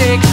music.